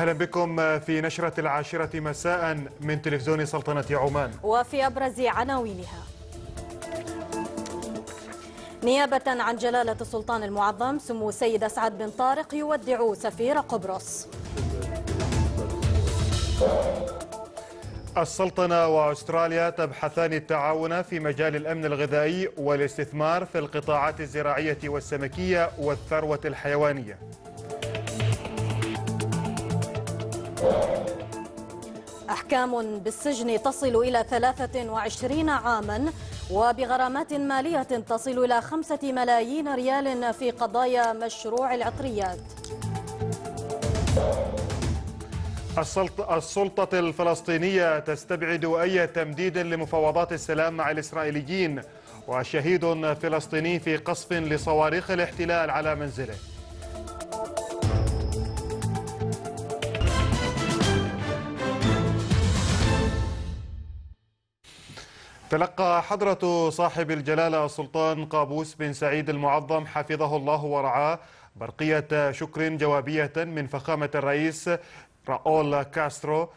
أهلا بكم في نشرة العاشرة مساء من تلفزيون سلطنة عمان. وفي أبرز عناوينها. نيابة عن جلالة السلطان المعظم سمو السيد أسعد بن طارق يودع سفير قبرص. السلطنة وأستراليا تبحثان التعاون في مجال الأمن الغذائي والاستثمار في القطاعات الزراعية والسمكية والثروة الحيوانية. أحكام بالسجن تصل إلى 23 عاما وبغرامات مالية تصل إلى خمسة ملايين ريال في قضايا مشروع العطريات السلطة الفلسطينية تستبعد أي تمديد لمفاوضات السلام مع الإسرائيليين وشهيد فلسطيني في قصف لصواريخ الاحتلال على منزله. تلقى حضرة صاحب الجلالة السلطان قابوس بن سعيد المعظم حفظه الله ورعاه برقية شكر جوابية من فخامة الرئيس راؤول كاسترو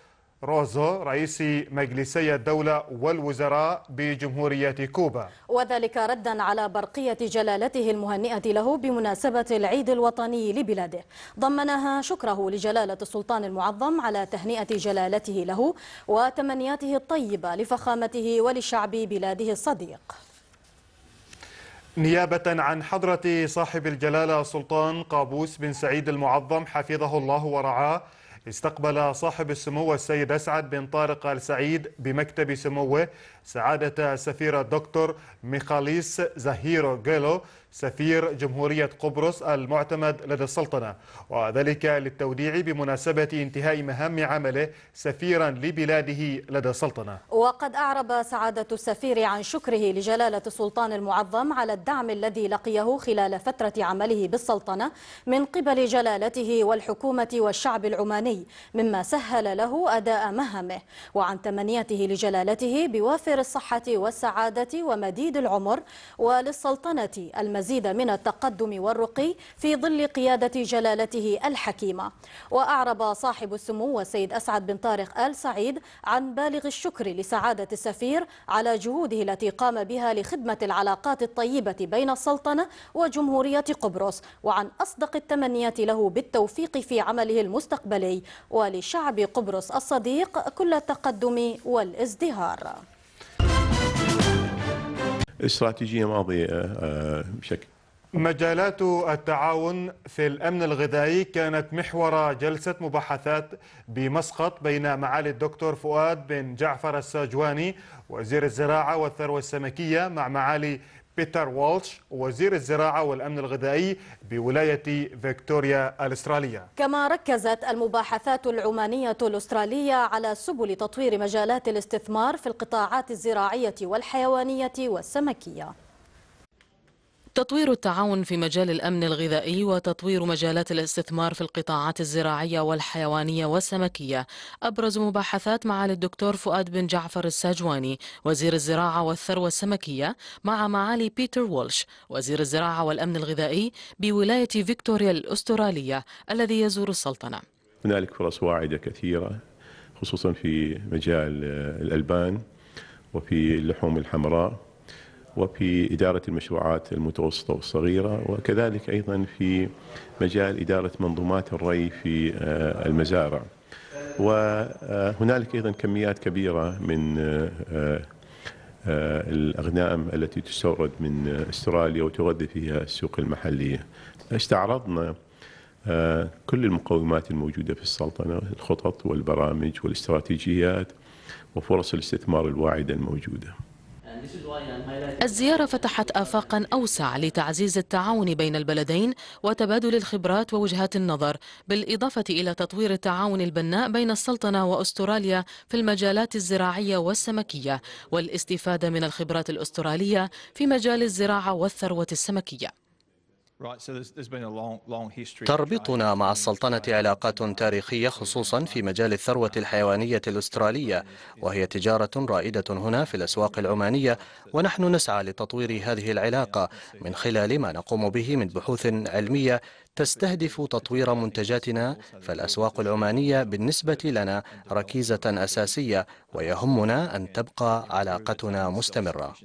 روزو رئيس مجلسي الدولة والوزراء بجمهورية كوبا. وذلك ردا على برقية جلالته المهنئة له بمناسبة العيد الوطني لبلاده. ضمنها شكره لجلالة السلطان المعظم على تهنئة جلالته له وتمنياته الطيبة لفخامته ولشعب بلاده الصديق. نيابة عن حضرة صاحب الجلالة السلطان قابوس بن سعيد المعظم حفظه الله ورعاه استقبل صاحب السمو السيد أسعد بن طارق آل سعيد بمكتب سموه سعادة سفير الدكتور ميخاليس زهيرو جيلو سفير جمهورية قبرص المعتمد لدى السلطنة وذلك للتوديع بمناسبة انتهاء مهام عمله سفيرا لبلاده لدى السلطنة. وقد أعرب سعادة السفير عن شكره لجلالة السلطان المعظم على الدعم الذي لقيه خلال فترة عمله بالسلطنة من قبل جلالته والحكومة والشعب العماني مما سهل له أداء مهامه. وعن تمنيته لجلالته بوافر الصحة والسعادة ومديد العمر وللسلطنة المزيد. المزيد من التقدم والرقي في ظل قيادة جلالته الحكيمة. وأعرب صاحب السمو السيد أسعد بن طارق آل سعيد عن بالغ الشكر لسعادة السفير على جهوده التي قام بها لخدمة العلاقات الطيبة بين السلطنة وجمهورية قبرص وعن أصدق التمنيات له بالتوفيق في عمله المستقبلي ولشعب قبرص الصديق كل التقدم والازدهار. استراتيجية ماضية آه، بشكل. مجالات التعاون في الأمن الغذائي كانت محور جلسة مباحثات بمسقط بين معالي الدكتور فؤاد بن جعفر الساجواني وزير الزراعة والثروة السمكية مع معالي بيتر والش وزير الزراعة والأمن الغذائي بولاية فيكتوريا الأسترالية. كما ركزت المباحثات العمانية الأسترالية على سبل تطوير مجالات الاستثمار في القطاعات الزراعية والحيوانية والسمكية. تطوير التعاون في مجال الأمن الغذائي وتطوير مجالات الاستثمار في القطاعات الزراعية والحيوانية والسمكية. أبرز مباحثات معالي الدكتور فؤاد بن جعفر الساجواني وزير الزراعة والثروة السمكية مع معالي بيتر وولش وزير الزراعة والأمن الغذائي بولاية فيكتوريا الأسترالية الذي يزور السلطنة. هنالك فرص واعدة كثيرة خصوصا في مجال الألبان وفي اللحوم الحمراء وفي إدارة المشروعات المتوسطة والصغيرة وكذلك أيضا في مجال إدارة منظومات الري في آه، المزارع. وهنالك أيضا كميات كبيرة من آه، آه، الأغنام التي تستورد من أستراليا وتغذي فيها السوق المحلية استعرضنا كل المقومات الموجودة في السلطنة الخطط والبرامج والاستراتيجيات وفرص الاستثمار الواعدة الموجودة. الزيارة فتحت آفاقا أوسع لتعزيز التعاون بين البلدين وتبادل الخبرات ووجهات النظر بالإضافة إلى تطوير التعاون البناء بين السلطنة وأستراليا في المجالات الزراعية والسمكية والاستفادة من الخبرات الأسترالية في مجال الزراعة والثروة السمكية. تربطنا مع السلطنة علاقات تاريخية خصوصا في مجال الثروة الحيوانية الأسترالية وهي تجارة رائدة هنا في الأسواق العمانية ونحن نسعى لتطوير هذه العلاقة من خلال ما نقوم به من بحوث علمية تستهدف تطوير منتجاتنا فالأسواق العمانية بالنسبة لنا ركيزة أساسية ويهمنا أن تبقى علاقتنا مستمرة.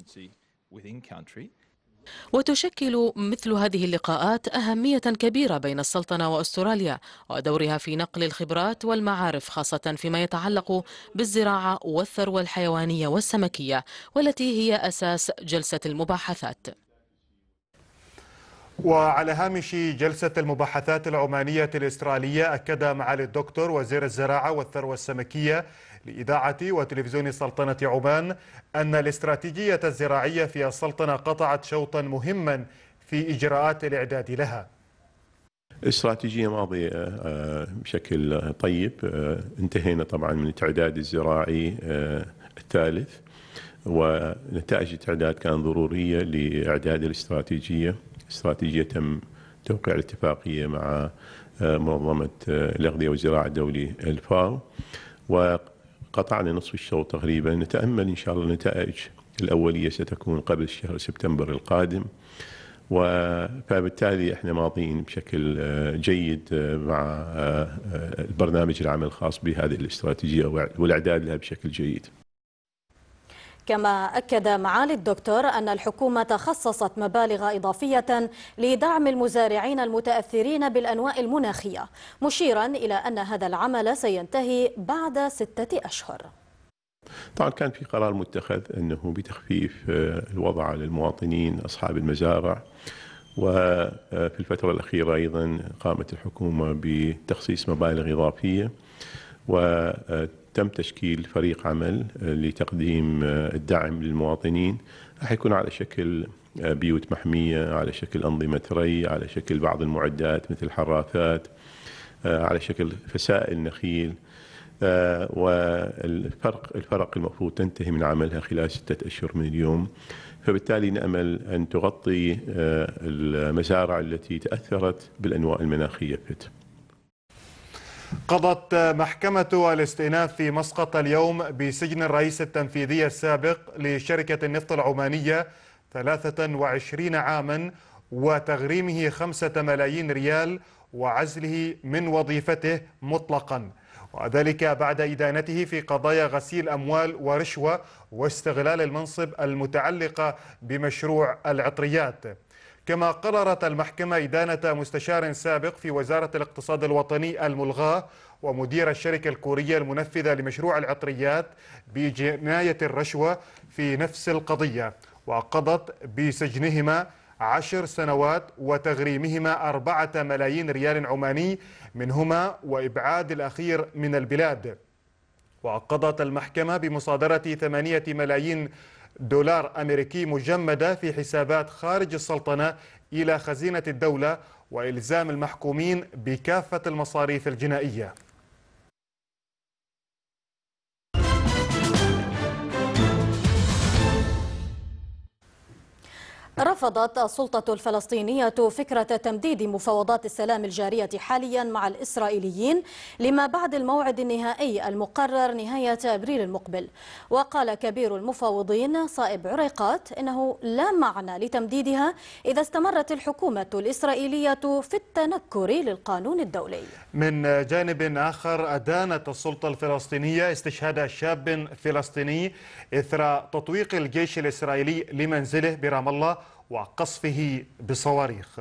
وتشكل مثل هذه اللقاءات أهمية كبيرة بين السلطنة وأستراليا ودورها في نقل الخبرات والمعارف خاصة فيما يتعلق بالزراعة والثروة الحيوانية والسمكية والتي هي أساس جلسة المباحثات. وعلى هامش جلسة المباحثات العمانية الإسرائيلية أكد معالي الدكتور وزير الزراعة والثروة السمكية لإذاعة وتلفزيون سلطنة عمان أن الاستراتيجية الزراعية في السلطنة قطعت شوطا مهما في إجراءات الإعداد لها. استراتيجية ماضية آه، بشكل طيب آه، انتهينا طبعا من التعداد الزراعي آه، الثالث ونتائج التعداد كان ضرورية لإعداد الاستراتيجية. استراتيجية تم توقيع الاتفاقية مع منظمة الأغذية والزراعة الدولي الفاو وقطعنا نصف الشوط تقريبا. نتأمل إن شاء الله النتائج الأولية ستكون قبل شهر سبتمبر القادم. فبالتالي إحنا ماضيين بشكل جيد مع البرنامج العمل الخاص بهذه الاستراتيجية والإعداد لها بشكل جيد. كما أكد معالي الدكتور أن الحكومة خصصت مبالغ إضافية لدعم المزارعين المتأثرين بالأنواء المناخية مشيرا إلى أن هذا العمل سينتهي بعد ستة أشهر. طبعا كان في قرار متخذ أنه بتخفيف آه، الوضع للمواطنين أصحاب المزارع وفي الفترة الأخيرة أيضا قامت الحكومة بتخصيص مبالغ إضافية وتم تشكيل فريق عمل لتقديم الدعم للمواطنين. راح يكون على شكل بيوت محمية على شكل أنظمة ري على شكل بعض المعدات مثل حراثات على شكل فسائل نخيل. والفرق الفرق المفروض تنتهي من عملها خلال ستة أشهر من اليوم. فبالتالي نأمل أن تغطي المزارع التي تأثرت بالأنواع المناخية فت قضت محكمة الاستئناف في مسقط اليوم بسجن الرئيس التنفيذي السابق لشركة النفط العمانية 23 عاما وتغريمه خمسة ملايين ريال وعزله من وظيفته مطلقا. وذلك بعد إدانته في قضايا غسيل أموال ورشوة واستغلال المنصب المتعلقة بمشروع العطريات. كما قررت المحكمة إدانة مستشار سابق في وزارة الاقتصاد الوطني الملغاة ومدير الشركة الكورية المنفذة لمشروع العطريات بجناية الرشوة في نفس القضية وقضت بسجنهما عشر سنوات وتغريمهما أربعة ملايين ريال عماني منهما وإبعاد الأخير من البلاد. وقضت المحكمة بمصادرة ثمانية ملايين دولار أمريكي مجمدة في حسابات خارج السلطنة إلى خزينة الدولة وإلزام المحكومين بكافة المصاريف الجنائية. رفضت السلطة الفلسطينية فكرة تمديد مفاوضات السلام الجارية حاليا مع الإسرائيليين لما بعد الموعد النهائي المقرر نهاية أبريل المقبل. وقال كبير المفاوضين صائب عريقات إنه لا معنى لتمديدها إذا استمرت الحكومة الإسرائيلية في التنكر للقانون الدولي. من جانب آخر أدانت السلطة الفلسطينية استشهاد شاب فلسطيني إثر تطويق الجيش الإسرائيلي لمنزله برام الله وقصفه بصواريخ.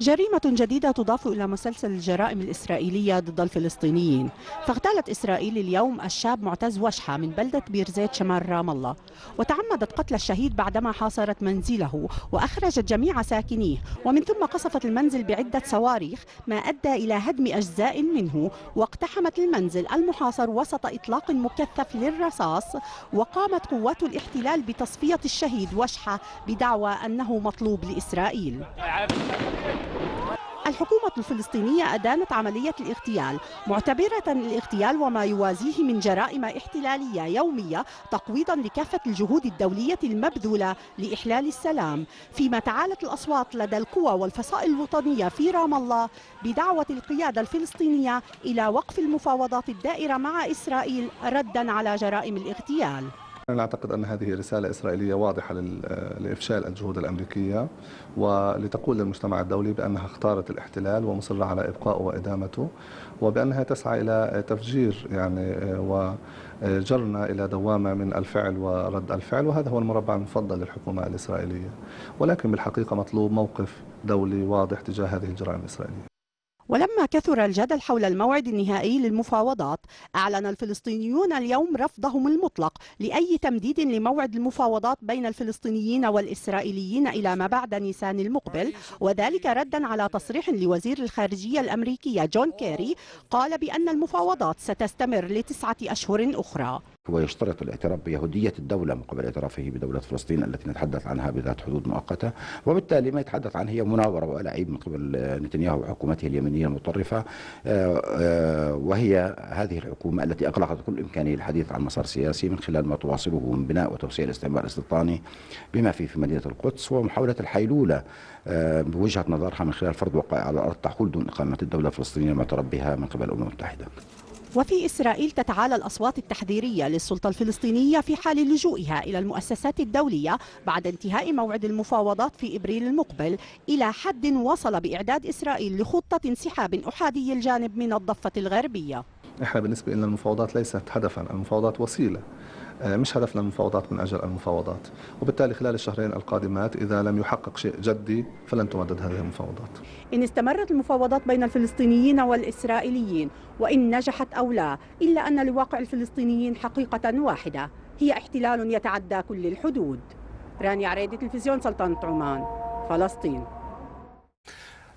جريمة جديدة تضاف إلى مسلسل الجرائم الإسرائيلية ضد الفلسطينيين. فاغتالت إسرائيل اليوم الشاب معتز وشحة من بلدة بيرزيت شمال رام الله. وتعمدت قتل الشهيد بعدما حاصرت منزله وأخرجت جميع ساكنيه. ومن ثم قصفت المنزل بعدة صواريخ ما أدى إلى هدم أجزاء منه. واقتحمت المنزل المحاصر وسط إطلاق مكثف للرصاص. وقامت قوات الاحتلال بتصفية الشهيد وشحة بدعوى أنه مطلوب لإسرائيل. الحكومة الفلسطينية أدانت عملية الاغتيال معتبرة الاغتيال وما يوازيه من جرائم احتلالية يومية تقويضا لكافة الجهود الدولية المبذولة لإحلال السلام. فيما تعالت الأصوات لدى القوى والفصائل الوطنية في رام الله بدعوة القيادة الفلسطينية إلى وقف المفاوضات الدائرة مع إسرائيل ردا على جرائم الاغتيال. أنا أعتقد أن هذه رسالة إسرائيلية واضحة لإفشال الجهود الأمريكية ولتقول للمجتمع الدولي بأنها اختارت الاحتلال ومصرة على إبقائه وإدامته وبأنها تسعى إلى تفجير يعني وجرنا إلى دوامة من الفعل ورد الفعل وهذا هو المربع المفضل للحكومة الإسرائيلية. ولكن بالحقيقة مطلوب موقف دولي واضح تجاه هذه الجرائم الإسرائيلية. ولما كثر الجدل حول الموعد النهائي للمفاوضات أعلن الفلسطينيون اليوم رفضهم المطلق لأي تمديد لموعد المفاوضات بين الفلسطينيين والإسرائيليين إلى ما بعد نيسان المقبل. وذلك ردا على تصريح لوزير الخارجية الأمريكية جون كيري قال بأن المفاوضات ستستمر لتسعة أشهر أخرى. هو يشترط الاعتراف بيهودية الدولة مقابل اعترافه بدولة فلسطين التي نتحدث عنها بذات حدود مؤقتة. وبالتالي ما يتحدث عنه هي مناورة وألاعيب من قبل نتنياهو وحكومته اليمينية المتطرفة وهي هذه الحكومة التي أغلقت كل إمكانية الحديث عن مسار سياسي من خلال ما تواصله من بناء وتوسيع الاستعمار الاستيطاني بما فيه في مدينة القدس ومحاولة الحيلولة بوجهة نظرها من خلال فرض وقائع على الأرض تحول دون إقامة الدولة الفلسطينية المعترف بها من قبل الأمم المتحدة. وفي إسرائيل تتعالى الأصوات التحذيرية للسلطة الفلسطينية في حال لجوئها إلى المؤسسات الدولية بعد انتهاء موعد المفاوضات في إبريل المقبل إلى حد وصل بإعداد إسرائيل لخطة انسحاب أحادي الجانب من الضفة الغربية. إحنا بالنسبة لنا المفاوضات ليست هدفا المفاوضات وسيلة. مش هدفنا المفاوضات من أجل المفاوضات. وبالتالي خلال الشهرين القادمات إذا لم يحقق شيء جدي فلن تمدد هذه المفاوضات. إن استمرت المفاوضات بين الفلسطينيين والإسرائيليين وإن نجحت أو لا إلا أن لواقع الفلسطينيين حقيقة واحدة هي احتلال يتعدى كل الحدود. رانيا عريدي تلفزيون سلطنة عمان فلسطين.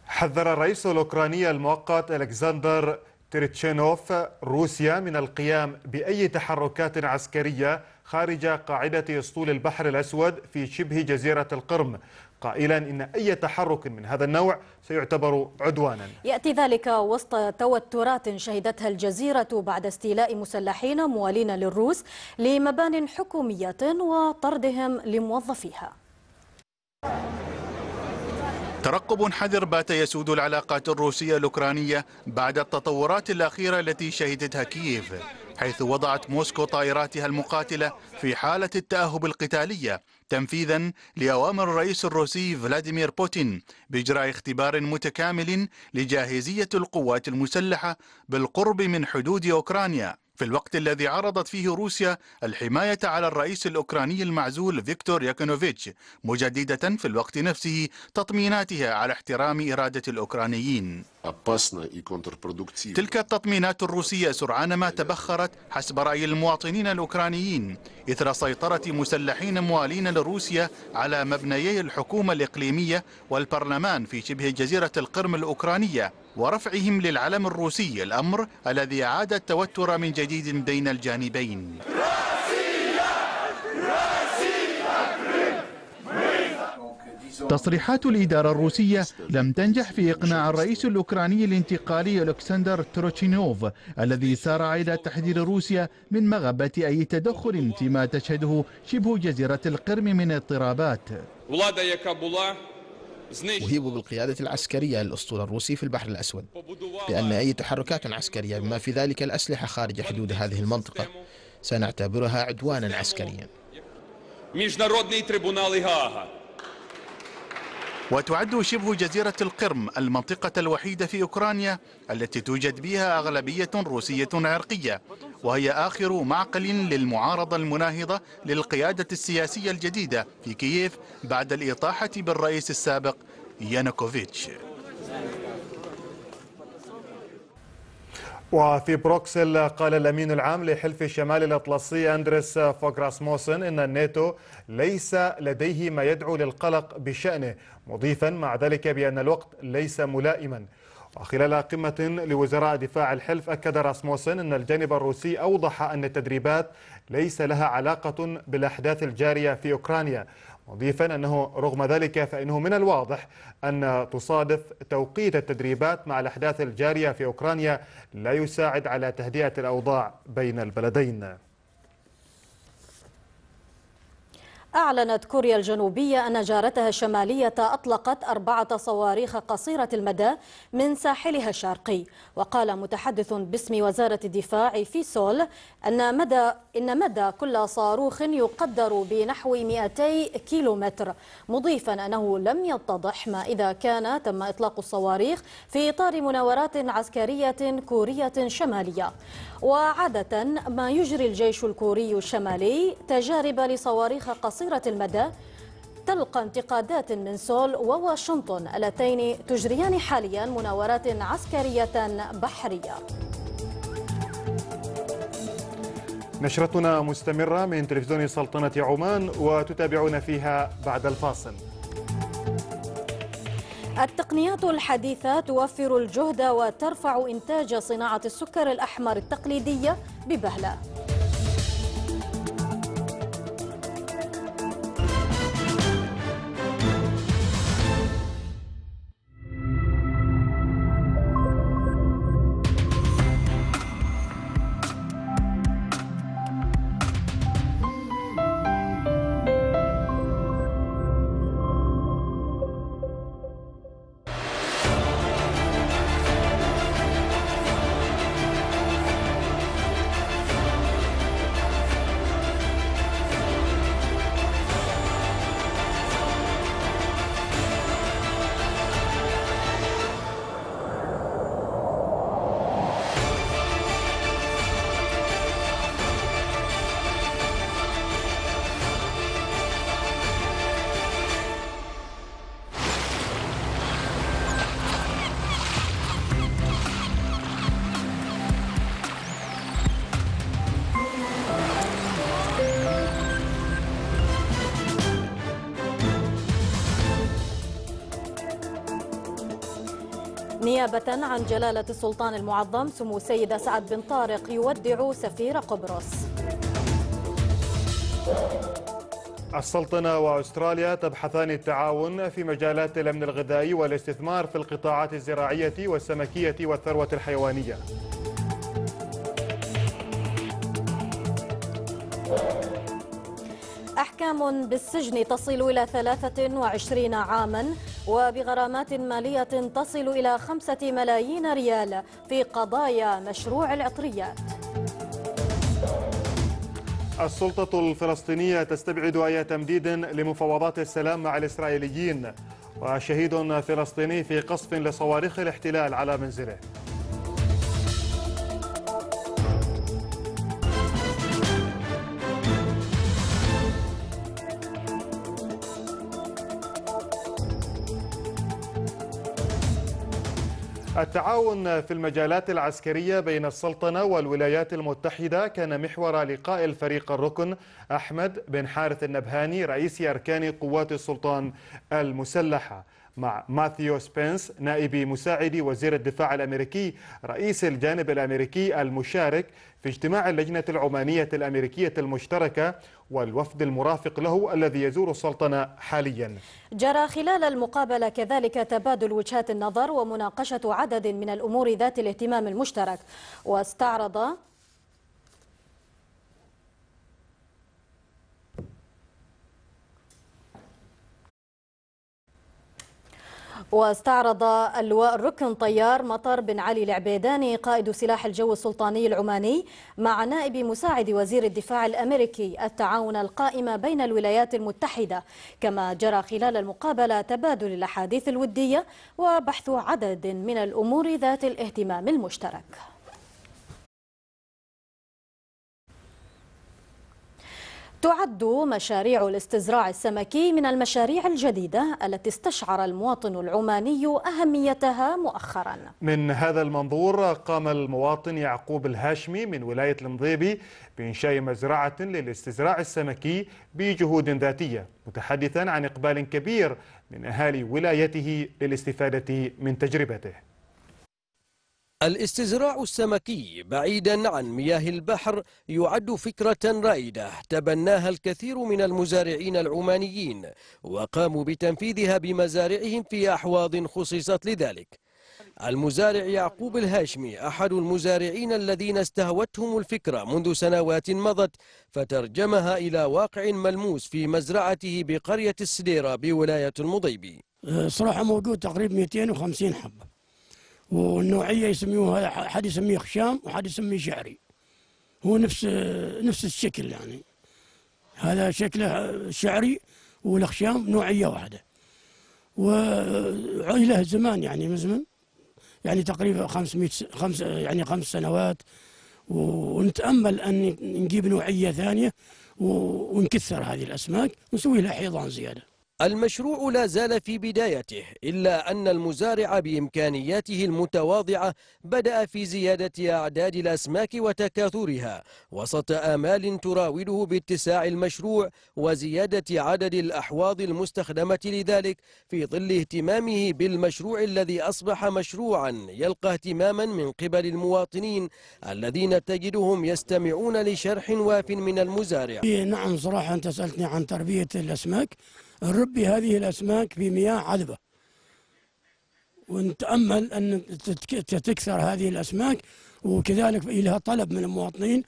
حذر الرئيس الأوكراني المؤقت ألكسندر تريتشينوف روسيا من القيام بأي تحركات عسكرية خارج قاعدة أسطول البحر الأسود في شبه جزيرة القرم. قائلا إن أي تحرك من هذا النوع سيعتبر عدوانا. يأتي ذلك وسط توترات شهدتها الجزيرة بعد استيلاء مسلحين موالين للروس لمبان حكومية وطردهم لموظفيها. ترقب حذر بات يسود العلاقات الروسية الأوكرانية بعد التطورات الأخيرة التي شهدتها كييف حيث وضعت موسكو طائراتها المقاتلة في حالة التأهب القتالية تنفيذا لأوامر الرئيس الروسي فلاديمير بوتين بإجراء اختبار متكامل لجاهزية القوات المسلحة بالقرب من حدود أوكرانيا. في الوقت الذي عرضت فيه روسيا الحماية على الرئيس الأوكراني المعزول فيكتور ياكونوفيتش مجددة في الوقت نفسه تطميناتها على احترام إرادة الأوكرانيين. تلك التطمينات الروسية سرعان ما تبخرت حسب رأي المواطنين الأوكرانيين إثر سيطرة مسلحين موالين لروسيا على مبنيي الحكومة الإقليمية والبرلمان في شبه جزيرة القرم الأوكرانية ورفعهم للعلم الروسي الأمر الذي أعاد التوتر من جديد بين الجانبين. تصريحات الإدارة الروسية لم تنجح في إقناع الرئيس الأوكراني الانتقالي ألكسندر تروتشينوف الذي سارع إلى تحذير روسيا من مغبة أي تدخل فيما تشهده شبه جزيرة القرم من اضطرابات. أهيب بالقيادة العسكرية للأسطول الروسي في البحر الأسود بأن أي تحركات عسكرية بما في ذلك الأسلحة خارج حدود هذه المنطقة سنعتبرها عدوانا عسكريا. وتعد شبه جزيرة القرم المنطقة الوحيدة في أوكرانيا التي توجد بها أغلبية روسية عرقية. وهي آخر معقل للمعارضة المناهضة للقيادة السياسية الجديدة في كييف بعد الإطاحة بالرئيس السابق يانوكوفيتش. وفي بروكسل قال الأمين العام لحلف الشمال الأطلسي أندريس فوغراسموسن إن الناتو ليس لديه ما يدعو للقلق بشأنه مضيفا مع ذلك بأن الوقت ليس ملائما. وخلال قمة لوزراء دفاع الحلف أكد راسموسن أن الجانب الروسي أوضح أن التدريبات ليس لها علاقة بالأحداث الجارية في أوكرانيا. مضيفا أنه رغم ذلك فإنه من الواضح أن تصادف توقيت التدريبات مع الأحداث الجارية في أوكرانيا لا يساعد على تهدئة الأوضاع بين البلدين. أعلنت كوريا الجنوبية أن جارتها الشمالية أطلقت أربعة صواريخ قصيرة المدى من ساحلها الشرقي. وقال متحدث باسم وزارة الدفاع في سول أن مدى إن مدى كل صاروخ يقدر بنحو 200 كيلومتر مضيفا أنه لم يتضح ما إذا كان تم إطلاق الصواريخ في إطار مناورات عسكرية كورية شمالية. وعادة ما يجري الجيش الكوري الشمالي تجارب لصواريخ قصيرة المدى تلقى انتقادات من سول وواشنطن اللتين تجريان حاليا مناورات عسكرية بحرية. نشرتنا مستمرة من تلفزيون سلطنة عمان وتتابعون فيها بعد الفاصل. التقنيات الحديثة توفر الجهد وترفع إنتاج صناعة السكر الأحمر التقليدية ببهلة. نيابة عن جلالة السلطان المعظم سمو السيد سعد بن طارق يودع سفير قبرص. السلطنة وأستراليا تبحثان التعاون في مجالات الأمن الغذائي والاستثمار في القطاعات الزراعية والسمكية والثروة الحيوانية. أحكام بالسجن تصل إلى 23 عاما. وبغرامات مالية تصل إلى خمسة ملايين ريال في قضايا مشروع العطريات. السلطة الفلسطينية تستبعد أي تمديد لمفاوضات السلام مع الإسرائيليين وشهيد فلسطيني في قصف لصواريخ الاحتلال على منزله. التعاون في المجالات العسكرية بين السلطنة والولايات المتحدة كان محور لقاء الفريق الركن أحمد بن حارث النبهاني رئيس أركان قوات السلطان المسلحة. مع ماثيو سبنس نائب مساعد وزير الدفاع الأمريكي رئيس الجانب الأمريكي المشارك في اجتماع اللجنة العمانية الأمريكية المشتركة والوفد المرافق له الذي يزور السلطنة حاليا. جرى خلال المقابلة كذلك تبادل وجهات النظر ومناقشة عدد من الأمور ذات الاهتمام المشترك واستعرض واستعرض اللواء الركن طيار مطر بن علي العبيداني قائد سلاح الجو السلطاني العماني مع نائب مساعد وزير الدفاع الأمريكي التعاون القائم بين الولايات المتحدة. كما جرى خلال المقابلة تبادل الأحاديث الودية وبحث عدد من الأمور ذات الاهتمام المشترك. تعد مشاريع الاستزراع السمكي من المشاريع الجديدة التي استشعر المواطن العماني أهميتها مؤخرا. من هذا المنظور قام المواطن يعقوب الهاشمي من ولاية المضيبي بإنشاء مزرعة للاستزراع السمكي بجهود ذاتية متحدثا عن إقبال كبير من أهالي ولايته للاستفادة من تجربته. الاستزراع السمكي بعيدا عن مياه البحر يعد فكرة رائدة تبناها الكثير من المزارعين العمانيين وقاموا بتنفيذها بمزارعهم في أحواض خصصت لذلك. المزارع يعقوب الهاشمي أحد المزارعين الذين استهوتهم الفكرة منذ سنوات مضت فترجمها إلى واقع ملموس في مزرعته بقرية السديرة بولاية المضيبي. صراحة موجود تقريبا 250 حبة. والنوعية يسميوها حد يسميه خشام وحد يسميه شعري. هو نفس نفس الشكل يعني. هذا شكله شعري والخشام نوعية واحدة. وله زمان يعني مزمن يعني تقريبا 500 خمس يعني خمس سنوات. ونتأمل أن نجيب نوعية ثانية ونكثر هذه الأسماك ونسوي لها حيضان زيادة. المشروع لا زال في بدايته إلا أن المزارع بإمكانياته المتواضعة بدأ في زيادة أعداد الأسماك وتكاثرها وسط آمال تراوده باتساع المشروع وزيادة عدد الأحواض المستخدمة لذلك في ظل اهتمامه بالمشروع الذي أصبح مشروعا يلقى اهتماما من قبل المواطنين الذين تجدهم يستمعون لشرح واف من المزارع. نعم صراحة أنت سألتني عن تربية الأسماك. نربي هذه الأسماك في مياه عذبة. ونتأمل أن تكثر هذه الأسماك وكذلك لها طلب من المواطنين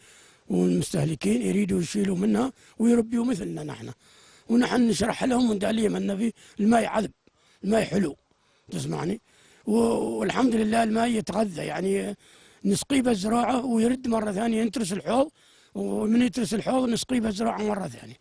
والمستهلكين يريدوا يشيلوا منها ويربيوا مثلنا نحن. ونحن نشرح لهم وندعليهم أن في الماء عذب الماء حلو. تسمعني؟ والحمد لله الماء يتغذى يعني نسقيه بالزراعة ويرد مرة ثانية ينترس الحوض ومن يترس الحوض نسقيه بالزراعة مرة ثانية.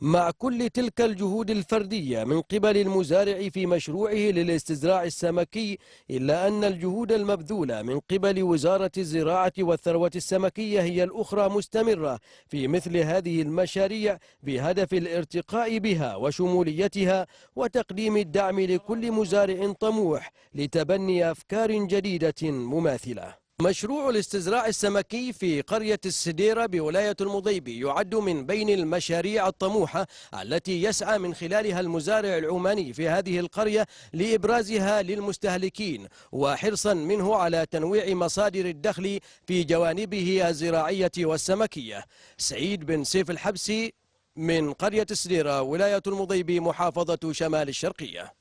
مع كل تلك الجهود الفردية من قبل المزارع في مشروعه للاستزراع السمكي إلا أن الجهود المبذولة من قبل وزارة الزراعة والثروة السمكية هي الأخرى مستمرة في مثل هذه المشاريع بهدف الارتقاء بها وشموليتها وتقديم الدعم لكل مزارع طموح لتبني أفكار جديدة مماثلة. مشروع الاستزراع السمكي في قرية السديرة بولاية المضيبي يعد من بين المشاريع الطموحة التي يسعى من خلالها المزارع العماني في هذه القرية لإبرازها للمستهلكين وحرصا منه على تنويع مصادر الدخل في جوانبه الزراعية والسمكية. سعيد بن سيف الحبسي من قرية السديرة ولاية المضيبي محافظة شمال الشرقية.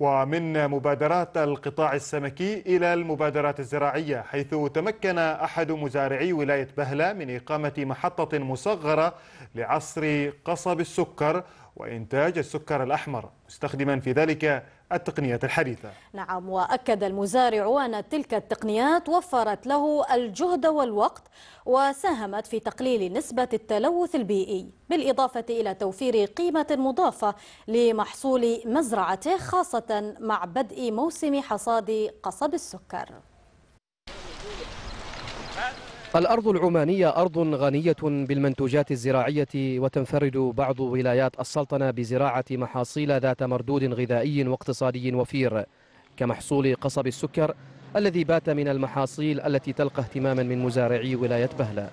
ومن مبادرات القطاع السمكي إلى المبادرات الزراعية حيث تمكن أحد مزارعي ولاية بهلة من إقامة محطة مصغرة لعصر قصب السكر وإنتاج السكر الأحمر. مستخدما في ذلك التقنيات الحديثة. نعم وأكد المزارع أن تلك التقنيات وفرت له الجهد والوقت وساهمت في تقليل نسبة التلوث البيئي بالإضافة إلى توفير قيمة مضافة لمحصول مزرعته خاصة مع بدء موسم حصاد قصب السكر. الأرض العمانية أرض غنية بالمنتوجات الزراعية وتنفرد بعض ولايات السلطنة بزراعة محاصيل ذات مردود غذائي واقتصادي وفير كمحصول قصب السكر الذي بات من المحاصيل التي تلقى اهتماما من مزارعي ولاية بهلة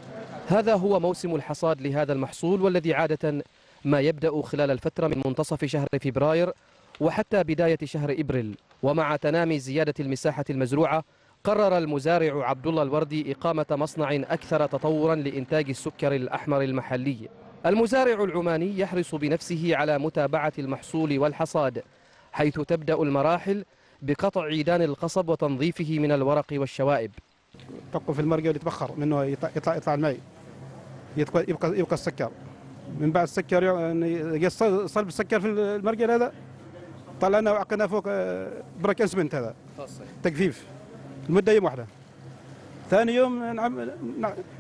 هذا هو موسم الحصاد لهذا المحصول والذي عادة ما يبدأ خلال الفترة من منتصف شهر فبراير وحتى بداية شهر إبريل ومع تنامي زيادة المساحة المزروعة قرر المزارع عبد الله الوردي إقامة مصنع أكثر تطورا لإنتاج السكر الأحمر المحلي. المزارع العماني يحرص بنفسه على متابعة المحصول والحصاد حيث تبدأ المراحل بقطع عيدان القصب وتنظيفه من الورق والشوائب. تقوا في المرقة يتبخر منه يطلع يطلع, الماء. يبقى يبقى يبقى السكر. من بعد السكر يعني صلب السكر في المرقة هذا طلعنا وعقنا فوق برك اسمنت هذا. تجفيف. لمده يوم واحدة. ثاني يوم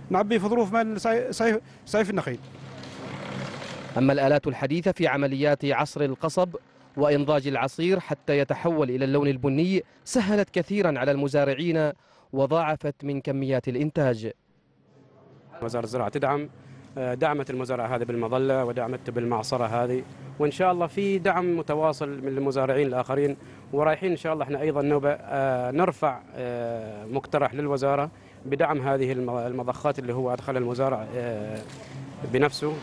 نعبي في ظروف مال سيف, سيف النخيل. أما الآلات الحديثة في عمليات عصر القصب وإنضاج العصير حتى يتحول إلى اللون البني سهلت كثيرا على المزارعين وضاعفت من كميات الإنتاج. وزارة الزراعة تدعم دعمت المزارع هذه بالمظلة ودعمت بالمعصرة هذه وإن شاء الله في دعم متواصل من المزارعين الآخرين ورايحين إن شاء الله إحنا أيضا نوبة نرفع مقترح للوزارة بدعم هذه المضخات اللي هو أدخل المزارع بنفسه.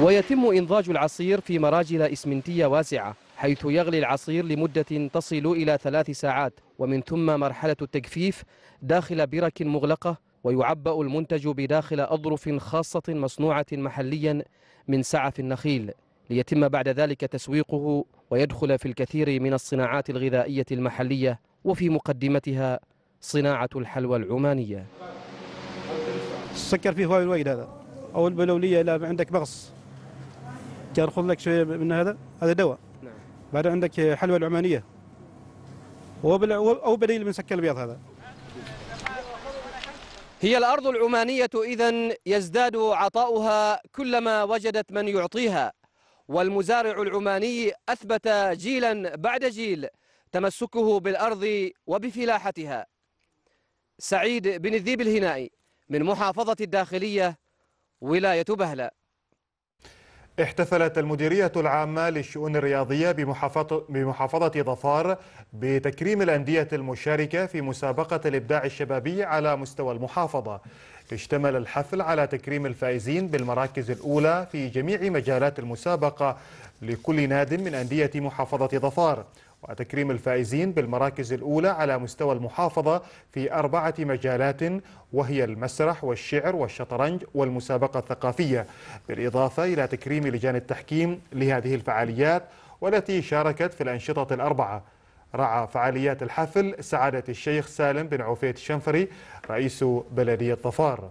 ويتم إنضاج العصير في مراجل إسمنتية واسعة حيث يغلي العصير لمدة تصل إلى ثلاث ساعات ومن ثم مرحلة التجفيف داخل برك مغلقة ويعبأ المنتج بداخل أظرف خاصة مصنوعة محليا من سعف النخيل. ليتم بعد ذلك تسويقه ويدخل في الكثير من الصناعات الغذائية المحلية وفي مقدمتها صناعة الحلوى العمانية. السكر فيه فوائد وايد هذا. أو البلوليه اذا عندك مغص كان خذ لك شوية من هذا هذا دواء. نعم. بعد عندك حلوى العمانية. وبل- أو بديل من سكر البيض هذا. هي الأرض العمانية إذا يزداد عطاؤها كلما وجدت من يعطيها. والمزارع العماني أثبت جيلا بعد جيل تمسكه بالأرض وبفلاحتها. سعيد بن الذيب الهنائي من محافظة الداخلية ولاية بهلة احتفلت المديرية العامة للشؤون الرياضية بمحافظة ظفار بتكريم الأندية المشاركة في مسابقة الإبداع الشبابي على مستوى المحافظة. اشتمل الحفل على تكريم الفائزين بالمراكز الأولى في جميع مجالات المسابقة لكل ناد من أندية محافظة ظفار. وتكريم الفائزين بالمراكز الأولى على مستوى المحافظة في أربعة مجالات وهي المسرح والشعر والشطرنج والمسابقة الثقافية. بالإضافة إلى تكريم لجان التحكيم لهذه الفعاليات والتي شاركت في الأنشطة الأربعة. رعى فعاليات الحفل سعادة الشيخ سالم بن عفيت الشنفري رئيس بلدية ظفار.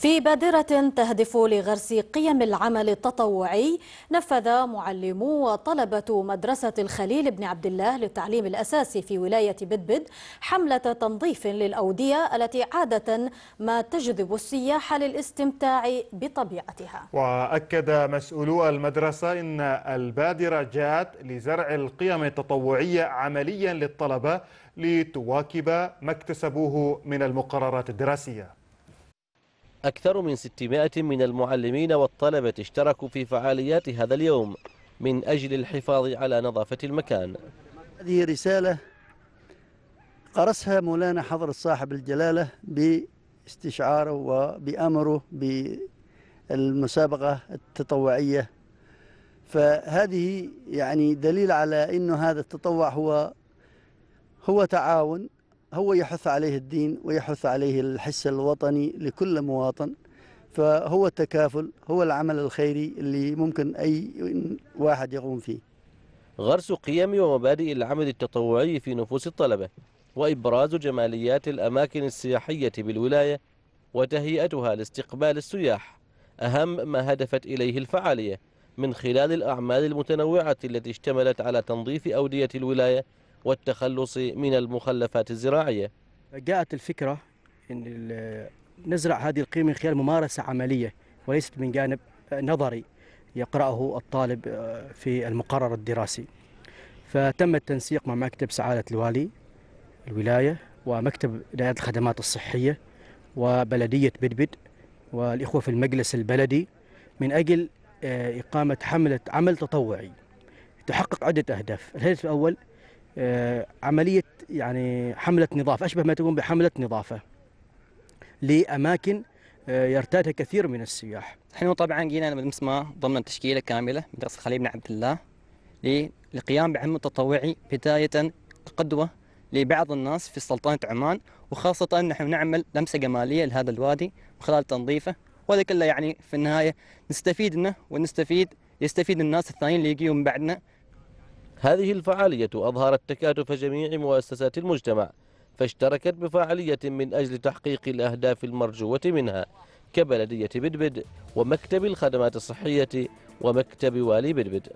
في بادرة تهدف لغرس قيم العمل التطوعي نفذ معلمو وطلبة مدرسة الخليل بن عبد الله للتعليم الأساسي في ولاية بدبد حملة تنظيف للأودية التي عادة ما تجذب السياح للاستمتاع بطبيعتها. وأكد مسؤولو المدرسة أن البادرة جاءت لزرع القيم التطوعية عمليا للطلبة لتواكب ما اكتسبوه من المقررات الدراسية. أكثر من 600 من المعلمين والطلبة اشتركوا في فعاليات هذا اليوم من أجل الحفاظ على نظافة المكان. هذه رسالة قرسها مولانا حضرة صاحب الجلالة باستشعاره وبأمره بالمسابقة التطوعية. فهذه يعني دليل على أنه هذا التطوع هو هو تعاون هو يحث عليه الدين ويحث عليه الحس الوطني لكل مواطن فهو التكافل هو العمل الخيري اللي ممكن أي واحد يقوم فيه. غرس قيم ومبادئ العمل التطوعي في نفوس الطلبة وإبراز جماليات الأماكن السياحية بالولاية وتهيئتها لاستقبال السياح. أهم ما هدفت إليه الفعالية من خلال الأعمال المتنوعة التي اشتملت على تنظيف أودية الولاية والتخلص من المخلفات الزراعية. جاءت الفكرة أن نزرع هذه القيم من خلال ممارسة عملية وليست من جانب نظري يقرأه الطالب آه، في المقرر الدراسي. فتم التنسيق مع مكتب سعادة الوالي الولاية ومكتب إدارة الخدمات الصحية وبلدية بدبد والإخوة في المجلس البلدي من أجل آه، إقامة حملة عمل تطوعي تحقق عدة أهداف. الهدف الأول آه، عملية يعني حملة نظافة أشبه ما تكون بحملة نظافة لأماكن آه، يرتادها كثير من السياح. نحن طبعا جينا بالمسمى ضمن تشكيله كاملة مدرسه خليل بن عبد الله للقيام بعمل تطوعي بداية قدوة لبعض الناس في سلطنة عمان وخاصة نحن نعمل لمسة جمالية لهذا الوادي من خلال تنظيفه. وهذا كله يعني في النهاية نستفيد منه ونستفيد يستفيد الناس الثانيين اللي يجيهم بعدنا هذه الفعالية أظهرت تكاتف جميع مؤسسات المجتمع فاشتركت بفعالية من أجل تحقيق الأهداف المرجوة منها كبلدية بدبد ومكتب الخدمات الصحية ومكتب والي بدبد.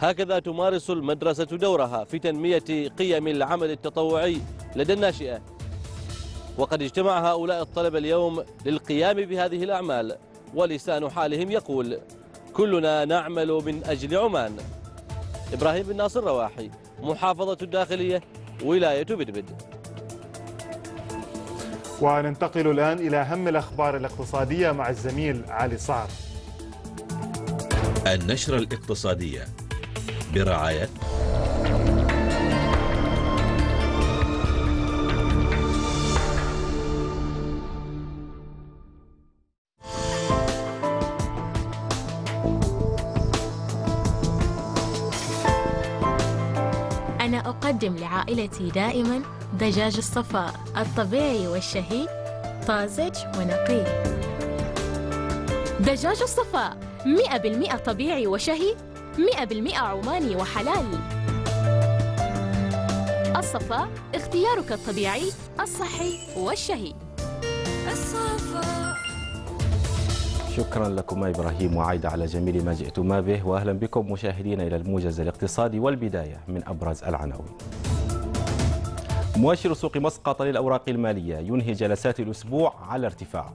هكذا تمارس المدرسة دورها في تنمية قيم العمل التطوعي لدى الناشئة. وقد اجتمع هؤلاء الطلبة اليوم للقيام بهذه الأعمال ولسان حالهم يقول كلنا نعمل من أجل عمان. إبراهيم بن ناصر رواحي محافظة الداخلية ولاية بدبد. وننتقل الآن إلى أهم الأخبار الاقتصادية مع الزميل علي صعر النشرة الاقتصادية. برعاية أقدم لعائلتي دائما دجاج الصفاء الطبيعي والشهي طازج ونقي. دجاج الصفاء 100% طبيعي وشهي 100% عماني وحلال. الصفاء اختيارك الطبيعي الصحي والشهي. الصفاء. شكرا لكم إبراهيم وعايدة على جميل ما جئتما به وأهلا بكم مشاهدينا إلى الموجز الاقتصادي والبداية من أبرز العناوين. مؤشر سوق مسقط للأوراق المالية ينهي جلسات الأسبوع على ارتفاع.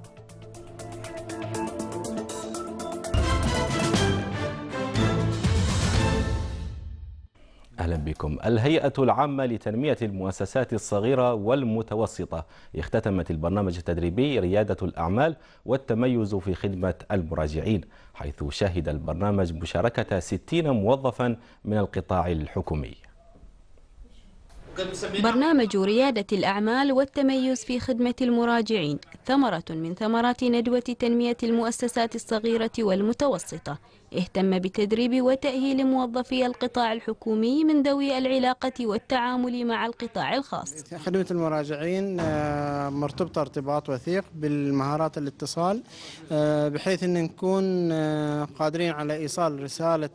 أهلا بكم. الهيئة العامة لتنمية المؤسسات الصغيرة والمتوسطة اختتمت البرنامج التدريبي ريادة الأعمال والتميز في خدمة المراجعين حيث شهد البرنامج مشاركة 60 موظفا من القطاع الحكومي. برنامج ريادة الأعمال والتميز في خدمة المراجعين ثمرة من ثمرات ندوة تنمية المؤسسات الصغيرة والمتوسطة اهتم بتدريب وتأهيل موظفي القطاع الحكومي من ذوي العلاقة والتعامل مع القطاع الخاص. خدمة المراجعين آه، مرتبطة ارتباط وثيق بالمهارات الاتصال آه، بحيث أن نكون آه، قادرين على إيصال رسالة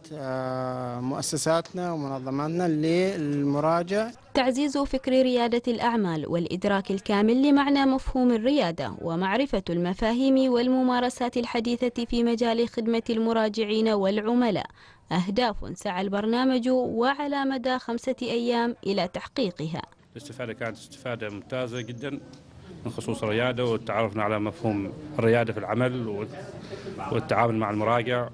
مؤسساتنا ومنظماتنا للمراجع. تعزيز فكر ريادة الأعمال والإدراك الكامل لمعنى مفهوم الريادة ومعرفة المفاهيم والممارسات الحديثة في مجال خدمة المراجعين والعملاء. أهداف سعى البرنامج وعلى مدى خمسة أيام إلى تحقيقها. الاستفادة كانت استفادة ممتازة جدا من خصوص الريادة وتعرفنا على مفهوم الريادة في العمل والتعامل مع المراجع.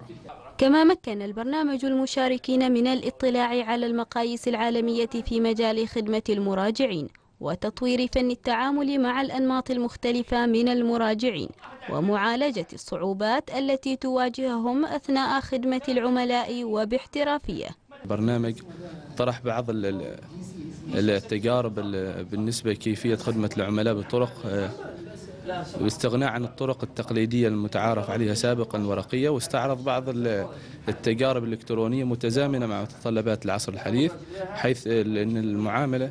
كما مكن البرنامج المشاركين من الاطلاع على المقاييس العالمية في مجال خدمة المراجعين. وتطوير فن التعامل مع الأنماط المختلفة من المراجعين ومعالجة الصعوبات التي تواجههم أثناء خدمة العملاء وباحترافية. برنامج طرح بعض التجارب بالنسبة كيفية خدمة العملاء بطرق واستغناء عن الطرق التقليدية المتعارف عليها سابقا ورقية واستعرض بعض التجارب الإلكترونية متزامنة مع متطلبات العصر الحديث حيث أن المعاملة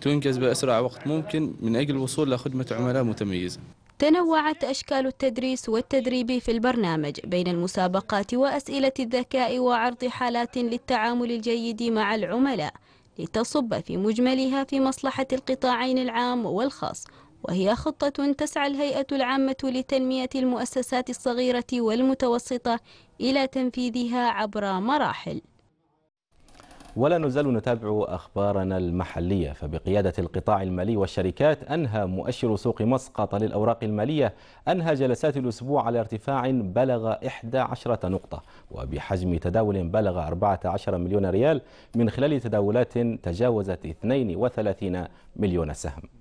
تنجز بأسرع وقت ممكن من أجل الوصول لخدمة عملاء متميزة. تنوعت أشكال التدريس والتدريب في البرنامج بين المسابقات وأسئلة الذكاء وعرض حالات للتعامل الجيد مع العملاء لتصب في مجملها في مصلحة القطاعين العام والخاص وهي خطة تسعى الهيئة العامة لتنمية المؤسسات الصغيرة والمتوسطة إلى تنفيذها عبر مراحل. ولا نزال نتابع أخبارنا المحلية. فبقيادة القطاع المالي والشركات أنهى مؤشر سوق مسقط للأوراق المالية. أنهى جلسات الأسبوع على ارتفاع بلغ 11 نقطة وبحجم تداول بلغ 14 مليون ريال من خلال تداولات تجاوزت 32 مليون سهم.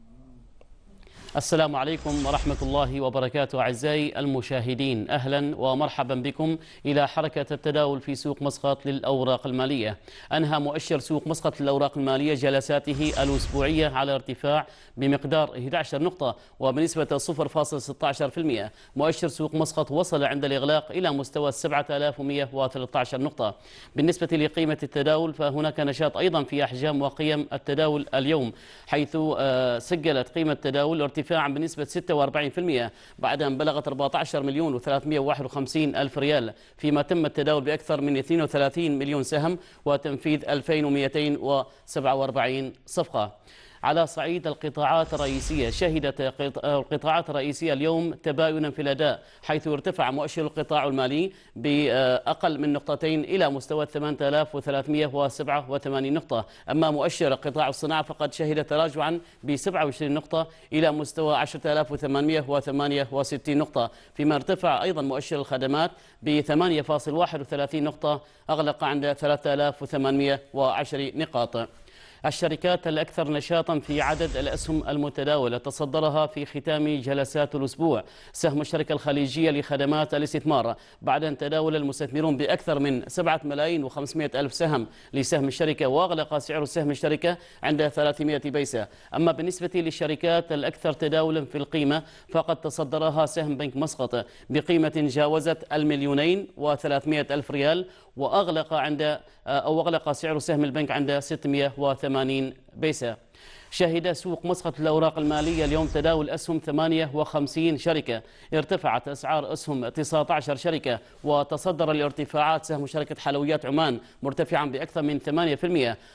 السلام عليكم ورحمة الله وبركاته أعزائي المشاهدين. أهلا ومرحبا بكم إلى حركة التداول في سوق مسقط للأوراق المالية. أنهى مؤشر سوق مسقط للأوراق المالية جلساته الأسبوعية على ارتفاع بمقدار 11 نقطة وبنسبة 0.16% مؤشر سوق مسقط وصل عند الإغلاق إلى مستوى 7113 نقطة. بالنسبة لقيمة التداول فهناك نشاط أيضا في أحجام وقيم التداول اليوم حيث آه، سجلت قيمة التداول ارتفاعا بنسبة 46% بعد أن بلغت 14 مليون و351 ألف ريال فيما تم التداول بأكثر من 32 مليون سهم وتنفيذ 2247 صفقة. على صعيد القطاعات الرئيسية. شهدت القطاعات الرئيسية اليوم تباينا في الأداء حيث ارتفع مؤشر القطاع المالي بأقل من نقطتين إلى مستوى 8387 نقطة. أما مؤشر قطاع الصناعة فقد شهد تراجعا ب 27 نقطة إلى مستوى 10868 نقطة. فيما ارتفع أيضا مؤشر الخدمات ب 8.31 نقطة أغلق عند 3810 نقاط. الشركات الأكثر نشاطا في عدد الأسهم المتداولة. تصدرها في ختام جلسات الأسبوع. سهم الشركة الخليجية لخدمات الاستثمار. بعد أن تداول المستثمرون بأكثر من 7 ملايين و500 ألف سهم لسهم الشركة وأغلق سعر سهم الشركة عند 300 بيسة. أما بالنسبة للشركات الأكثر تداولا في القيمة فقد تصدرها سهم بنك مسقط بقيمة جاوزت المليونين و300 ألف ريال وأغلق عند أو أغلق سعر سهم البنك عند 630 وثمانين بيسة. شهد سوق مسقط الأوراق المالية اليوم تداول أسهم 58 شركة. ارتفعت أسعار أسهم 19 شركة وتصدر الارتفاعات سهم شركة حلويات عمان مرتفعا بأكثر من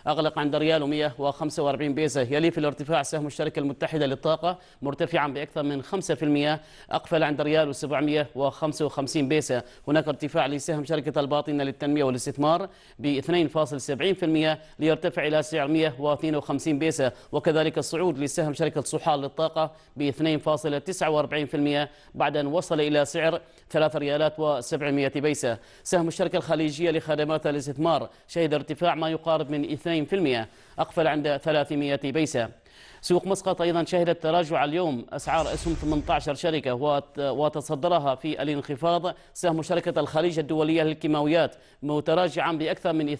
8% أغلق عند ريال 145 بيسة يلي في الارتفاع سهم الشركة المتحدة للطاقة مرتفعا بأكثر من 5% أقفل عند ريال 755 بيسة هناك ارتفاع لسهم شركة الباطنة للتنمية والاستثمار ب 2.70% ليرتفع إلى سعر 152 بيسة وكذلك الصعود لسهم شركة صحال للطاقة ب 2.49% بعد أن وصل إلى سعر 3 ريالات و700 بيسة. سهم الشركة الخليجية لخدمات الاستثمار شهد ارتفاع ما يقارب من 2% أقفل عند 300 بيسة. سوق مسقط أيضا شهدت تراجع اليوم أسعار أسهم 18 شركة وتصدرها في الانخفاض. سهم شركة الخليج الدولية للكيماويات متراجعا بأكثر من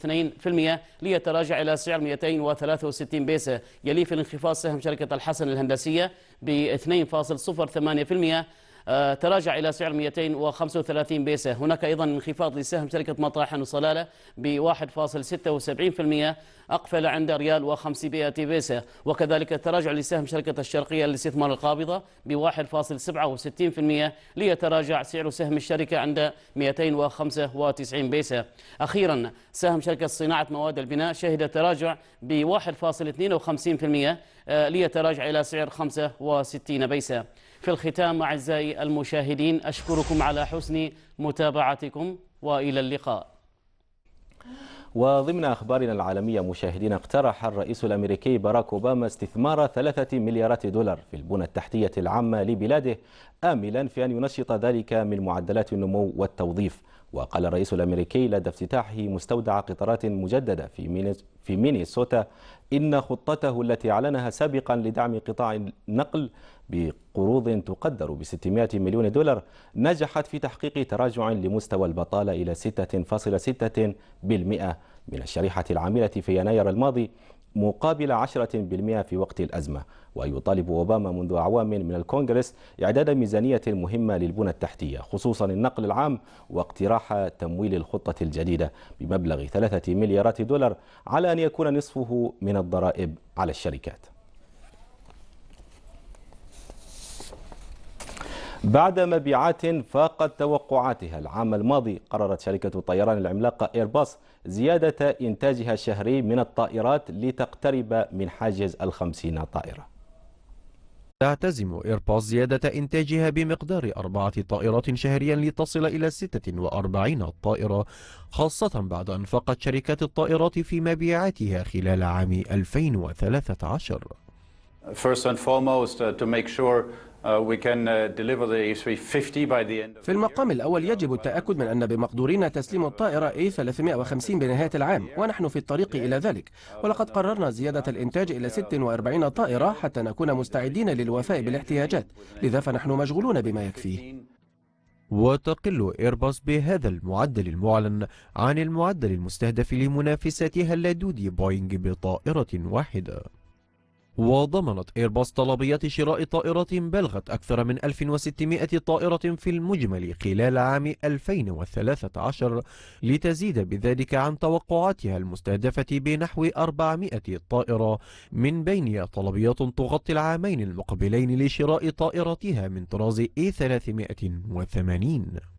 2% ليتراجع إلى سعر 263 بيسة. يلي في الانخفاض سهم شركة الحسن الهندسية ب 2.08% آه، تراجع إلى سعر 235 بيسة. هناك أيضا انخفاض لسهم شركة مطاحن وصلالة ب 1.76% أقفل عند ريال و500 بيسة. وكذلك تراجع لسهم شركة الشرقية للاستثمار القابضة ب 1.67% ليتراجع سعر سهم الشركة عند 295 بيسة. أخيرا سهم شركة صناعة مواد البناء شهد تراجع ب 1.52% آه، ليتراجع إلى سعر 65 بيسة. في الختام أعزائي المشاهدين أشكركم على حسن متابعتكم وإلى اللقاء. وضمن أخبارنا العالمية مشاهدين اقترح الرئيس الأمريكي باراك أوباما استثمار ثلاثة مليارات دولار في البنى التحتية العامة لبلاده آملا في أن ينشط ذلك من معدلات النمو والتوظيف. وقال الرئيس الأمريكي لدى افتتاحه مستودع قطارات مجددة في في مينيسوتا إن خطته التي أعلنها سابقا لدعم قطاع النقل بقروض تقدر ب 600 مليون دولار نجحت في تحقيق تراجع لمستوى البطالة إلى 6.6% من الشريحة العاملة في يناير الماضي مقابل 10% في وقت الأزمة. ويطالب أوباما منذ أعوام من الكونغرس إعداد ميزانية مهمة للبنى التحتية خصوصا النقل العام واقتراح تمويل الخطة الجديدة بمبلغ ثلاثة مليارات دولار على أن يكون نصفه من الضرائب على الشركات. بعد مبيعات فاقت توقعاتها. العام الماضي قررت شركة الطيران العملاقة إيرباص زيادة إنتاجها الشهري من الطائرات لتقترب من حاجز الخمسين طائرة. تعتزم إيرباص زيادة إنتاجها بمقدار أربعة طائرات شهريا لتصل إلى 46 طائرة خاصة بعد أن فاقت شركات الطائرات في مبيعاتها خلال عام 2013 Uh, uh, في المقام الأول يجب التأكد من أن بمقدورنا تسليم الطائرة A350 بنهاية العام ونحن في الطريق إلى ذلك. ولقد قررنا زيادة الإنتاج إلى 46 طائرة حتى نكون مستعدين للوفاء بالاحتياجات. لذا فنحن مشغولون بما يكفيه وتقل إيرباص بهذا المعدل المعلن عن المعدل المستهدف لمنافستها اللدود بوينغ بطائرة واحدة. وضمنت إيرباص طلبيات شراء طائرات بلغت أكثر من 1600 طائرة في المجمل خلال عام 2013 لتزيد بذلك عن توقعاتها المستهدفة بنحو 400 طائرة من بينها طلبيات تغطي العامين المقبلين لشراء طائرتها من طراز A380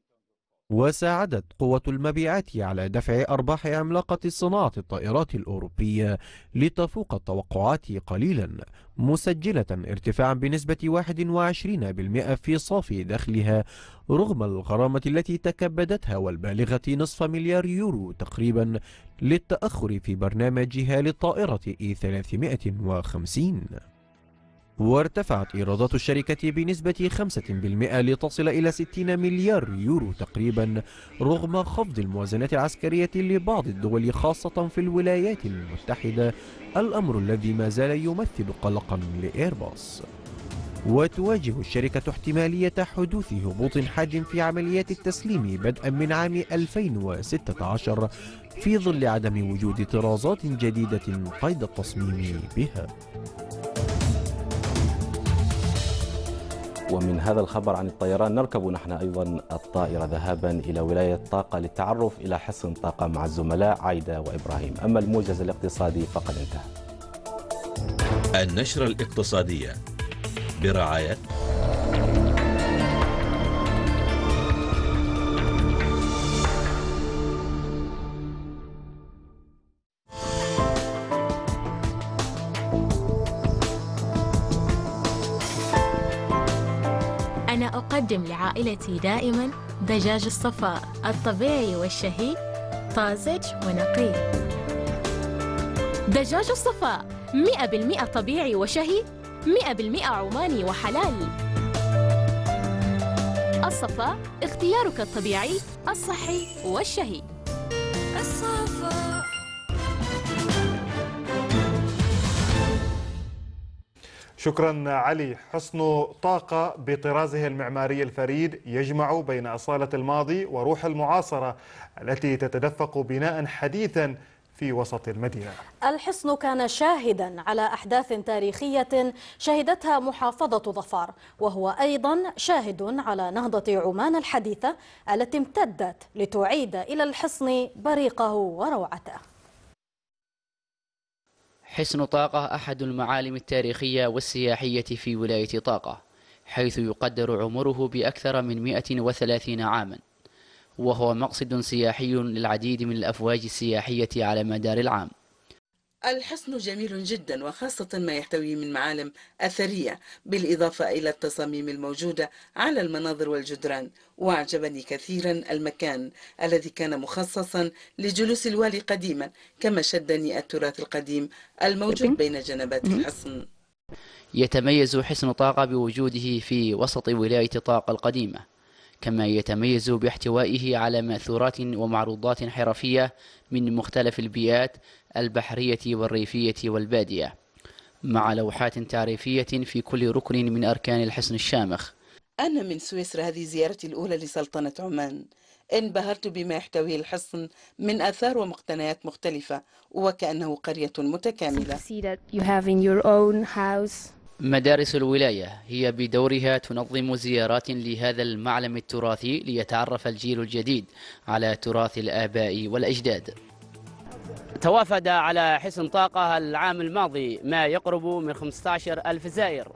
وساعدت قوة المبيعات على دفع أرباح عملاقة صناعة الطائرات الأوروبية لتفوق التوقعات قليلا مسجلة ارتفاعا بنسبة 21% في صافي دخلها رغم الغرامة التي تكبدتها والبالغة نصف مليار يورو تقريبا للتأخر في برنامجها للطائرة E350 وارتفعت إيرادات الشركة بنسبة 5% لتصل إلى 60 مليار يورو تقريبا رغم خفض الموازنات العسكرية لبعض الدول خاصة في الولايات المتحدة الأمر الذي ما زال يمثل قلقا لإيرباص. وتواجه الشركة احتمالية حدوث هبوط حاد في عمليات التسليم بدءا من عام 2016 في ظل عدم وجود طرازات جديدة قيد التصميم بها. ومن هذا الخبر عن الطيران نركب نحن أيضا الطائرة ذهابا إلى ولاية طاقة للتعرف إلى حصن طاقة مع الزملاء عايدة وإبراهيم. أما الموجز الاقتصادي فقد انتهى. النشرة الاقتصادية برعاية أقدم لعائلتي دائما دجاج الصفاء الطبيعي والشهي طازج ونقي. دجاج الصفاء 100% طبيعي وشهي 100% عماني وحلال. الصفاء اختيارك الطبيعي الصحي والشهي. شكرا علي. حسن طاقة بطرازه المعماري الفريد يجمع بين أصالة الماضي وروح المعاصرة التي تتدفق بناء حديثا في وسط المدينة. الحصن كان شاهدا على أحداث تاريخية شهدتها محافظة ظفار وهو أيضا شاهد على نهضة عمان الحديثة التي امتدت لتعيد إلى الحصن بريقه وروعته. حصن طاقة أحد المعالم التاريخية والسياحية في ولاية طاقة حيث يقدر عمره بأكثر من 130 عاما. وهو مقصد سياحي للعديد من الأفواج السياحية على مدار العام. الحصن جميل جدا وخاصة ما يحتوي من معالم أثرية بالإضافة إلى التصاميم الموجودة على المناظر والجدران. وأعجبني كثيرا المكان الذي كان مخصصا لجلوس الوالي قديما كما شدني التراث القديم الموجود بين جنبات الحصن. يتميز حصن طاقة بوجوده في وسط ولاية طاقة القديمة كما يتميز باحتوائه على مأثورات ومعروضات حرفية من مختلف البيئات البحرية والريفية والبادية مع لوحات تعريفية في كل ركن من أركان الحصن الشامخ. أنا من سويسرا هذه زيارتي الأولى لسلطنة عمان. انبهرت بما يحتويه الحصن من آثار ومقتنيات مختلفة وكأنه قرية متكاملة. مدارس الولاية هي بدورها تنظم زيارات لهذا المعلم التراثي ليتعرف الجيل الجديد على تراث الآباء والأجداد. توافد على حصن طاقة العام الماضي ما يقرب من 15 ألف زائر.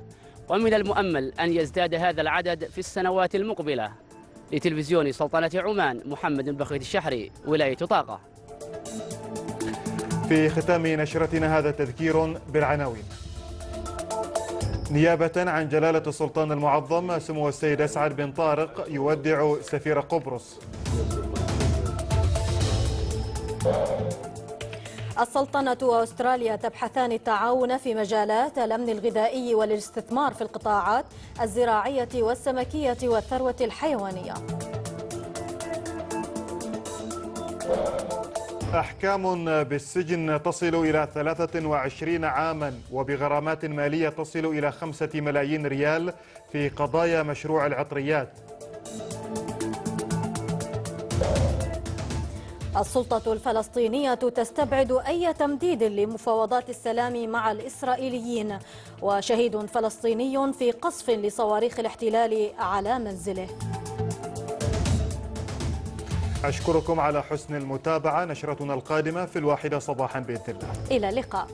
ومن المؤمل أن يزداد هذا العدد في السنوات المقبلة. لتلفزيون سلطنة عمان محمد بخيت الشحري ولاية طاقة. في ختام نشرتنا هذا تذكير بالعناوين. نيابة عن جلالة السلطان المعظم سمو السيد أسعد بن طارق يودع سفير قبرص. السلطنة وأستراليا تبحثان التعاون في مجالات الأمن الغذائي والاستثمار في القطاعات الزراعية والسمكية والثروة الحيوانية. أحكام بالسجن تصل إلى 23 عاما وبغرامات مالية تصل إلى 5 ملايين ريال في قضايا مشروع العطريات. السلطة الفلسطينية تستبعد أي تمديد لمفاوضات السلام مع الإسرائيليين. وشهيد فلسطيني في قصف لصواريخ الاحتلال على منزله. أشكركم على حسن المتابعة. نشرتنا القادمة في الواحدة صباحا بإذن الله. إلى اللقاء.